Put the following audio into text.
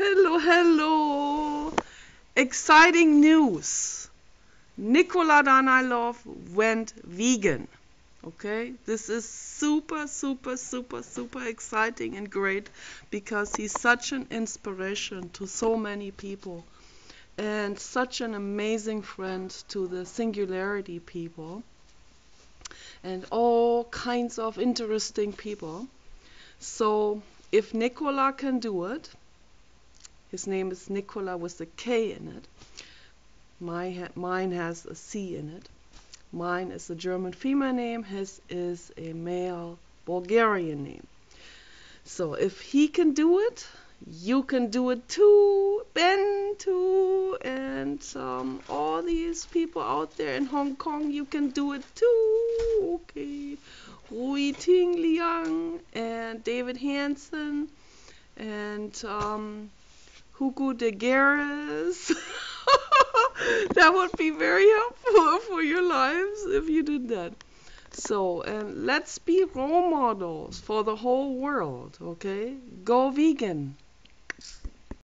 Hello, hello. Exciting news. Nikola Danaylov went vegan. Okay, this is super, super, super, super exciting and great because he's such an inspiration to so many people and such an amazing friend to the singularity people and all kinds of interesting people. So, if Nikola can do it, his name is Nikola with a K in it. My ha mine has a C in it. Mine is a German female name. His is a male Bulgarian name. So if he can do it, you can do it too. Ben too, and um, all these people out there in Hong Kong, you can do it too. Okay, Ruiting Liang and David Hanson and um, Hugo de Garis. that would be very helpful for your lives if you did that. So, and let's be role models for the whole world, okay? Go vegan.